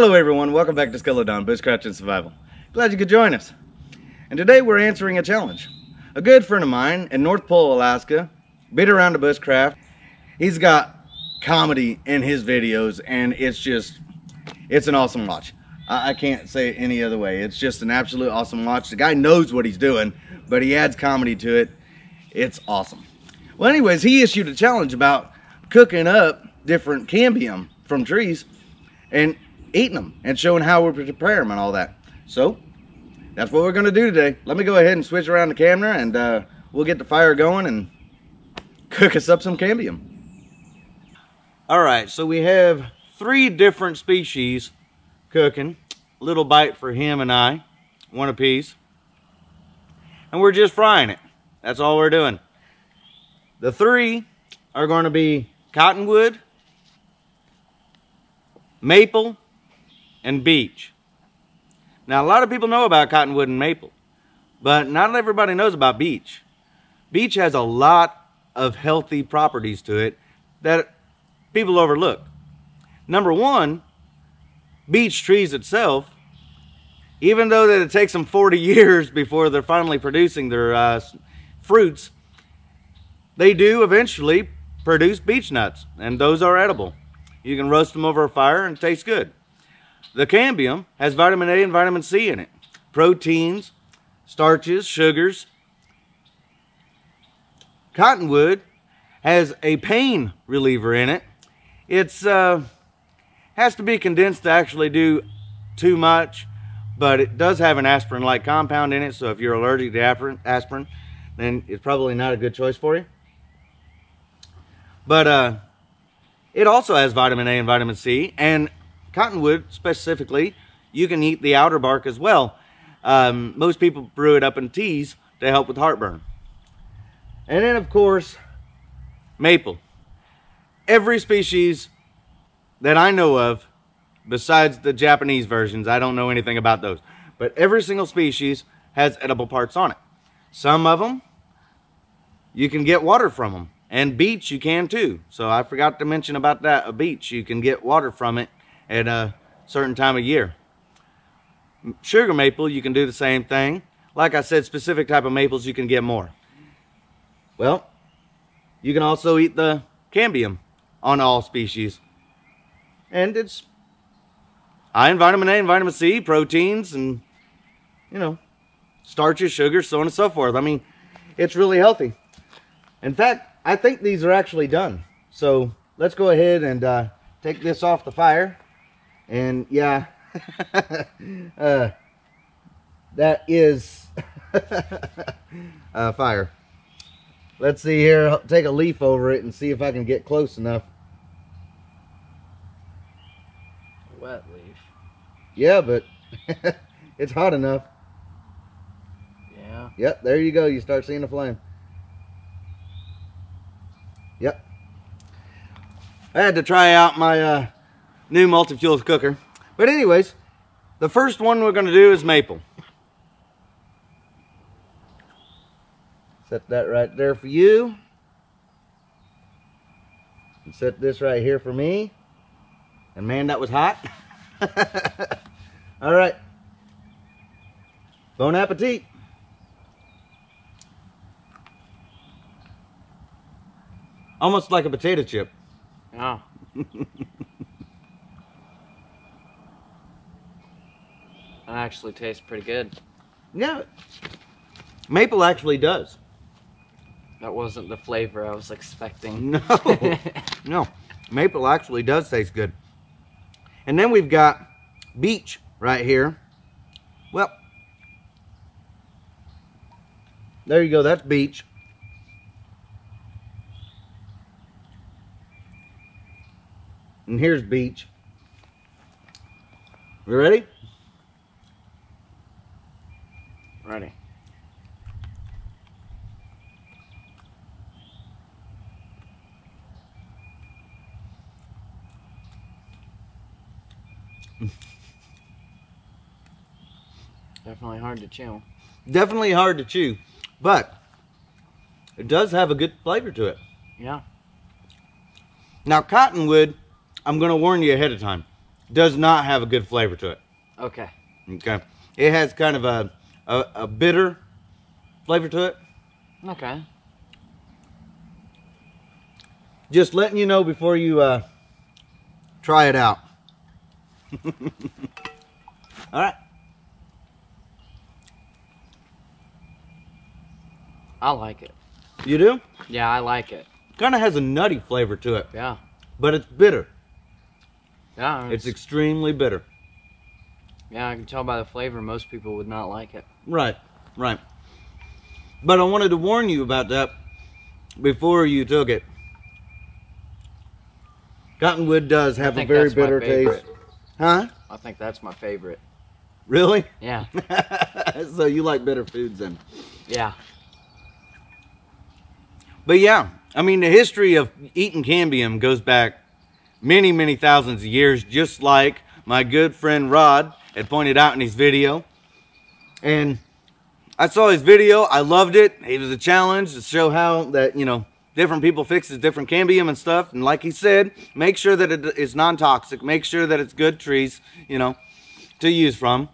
Hello everyone, welcome back to Skeledon, Bushcraft and Survival. Glad you could join us. And today we're answering a challenge. A good friend of mine in North Pole, Alaska, beat around the bushcraft. He's got comedy in his videos and it's just, it's an awesome watch. I, I can't say it any other way. It's just an absolute awesome watch. The guy knows what he's doing, but he adds comedy to it. It's awesome. Well anyways, he issued a challenge about cooking up different cambium from trees and eating them and showing how we prepare them and all that. So that's what we're going to do today. Let me go ahead and switch around the camera and uh, we'll get the fire going and cook us up some cambium. All right, so we have three different species cooking. Little bite for him and I, one apiece. And we're just frying it. That's all we're doing. The three are going to be cottonwood, maple, and beech. Now, a lot of people know about cottonwood and maple, but not everybody knows about beech. Beech has a lot of healthy properties to it that people overlook. Number one, beech trees itself, even though that it takes them 40 years before they're finally producing their uh, fruits, they do eventually produce beech nuts, and those are edible. You can roast them over a fire and it tastes good. The cambium has vitamin A and vitamin C in it, proteins, starches, sugars. Cottonwood has a pain reliever in it. It's uh, has to be condensed to actually do too much, but it does have an aspirin-like compound in it. So if you're allergic to aspirin, then it's probably not a good choice for you. But uh, it also has vitamin A and vitamin C, and cottonwood specifically, you can eat the outer bark as well. Um, most people brew it up in teas to help with heartburn. And then, of course, maple. Every species that I know of, besides the Japanese versions, I don't know anything about those, but every single species has edible parts on it. Some of them, you can get water from them. And beech you can too. So I forgot to mention about that. A beech, you can get water from it at a certain time of year. Sugar maple, you can do the same thing. Like I said, specific type of maples, you can get more. Well, you can also eat the cambium on all species. And it's in vitamin A and vitamin C, proteins, and, you know, starches, sugars, so on and so forth. I mean, it's really healthy. In fact, I think these are actually done. So let's go ahead and uh, take this off the fire. And yeah, uh, that is uh, fire. Let's see here. I'll take a leaf over it and see if I can get close enough. Wet leaf. Yeah, but it's hot enough. Yeah. Yep, there you go. You start seeing the flame. Yep. I had to try out my uh, new multi-fuel cooker. But anyways, the first one we're going to do is maple. Set that right there for you. And set this right here for me. And man, that was hot. All right. Bon appetit. Almost like a potato chip. Oh. actually tastes pretty good. Yeah. Maple actually does. That wasn't the flavor I was expecting. No. no. Maple actually does taste good. And then we've got beech right here. Well, there you go. That's beech. And here's beech. You ready? Ready. Definitely hard to chew. Definitely hard to chew, but it does have a good flavor to it. Yeah. Now, cottonwood, I'm going to warn you ahead of time. does not have a good flavor to it. Okay. Okay. It has kind of a, a, a bitter flavor to it. Okay. Just letting you know before you uh, try it out. All right. I like it. You do? Yeah, I like it. Kind of has a nutty flavor to it, Yeah. but it's bitter. Yeah. It's extremely bitter. Yeah, I can tell by the flavor most people would not like it. Right, right. But I wanted to warn you about that before you took it. Cottonwood does have a very bitter taste. Huh? I think that's my favorite. Really? Yeah. so you like bitter foods then? Yeah. But yeah, I mean, the history of eating cambium goes back many, many thousands of years, just like my good friend Rod had pointed out in his video. And I saw his video. I loved it. It was a challenge to show how that, you know, different people fix fixes different cambium and stuff. And like he said, make sure that it is non-toxic. Make sure that it's good trees, you know, to use from.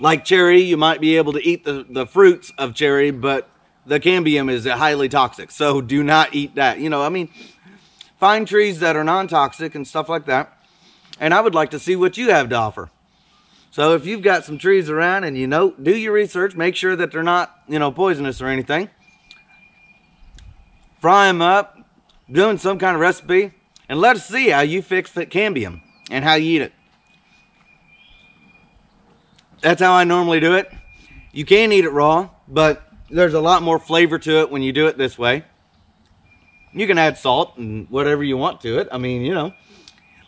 Like cherry, you might be able to eat the, the fruits of cherry, but the cambium is highly toxic. So do not eat that. You know, I mean, find trees that are non-toxic and stuff like that. And I would like to see what you have to offer. So if you've got some trees around and you know, do your research, make sure that they're not, you know, poisonous or anything. Fry them up, doing some kind of recipe, and let us see how you fix the cambium and how you eat it. That's how I normally do it. You can eat it raw, but there's a lot more flavor to it when you do it this way. You can add salt and whatever you want to it. I mean, you know,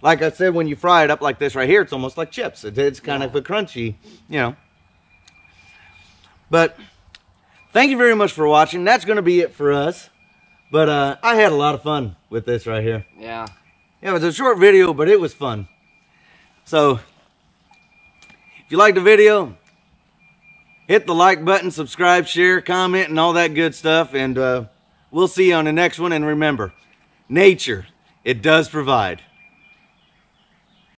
like I said, when you fry it up like this right here, it's almost like chips. It, it's kind of a crunchy, you know. But thank you very much for watching. That's going to be it for us. But uh, I had a lot of fun with this right here. Yeah. Yeah, it was a short video, but it was fun. So, if you liked the video, hit the like button, subscribe, share, comment, and all that good stuff. And uh, we'll see you on the next one. And remember, nature, it does provide.